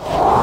Oh.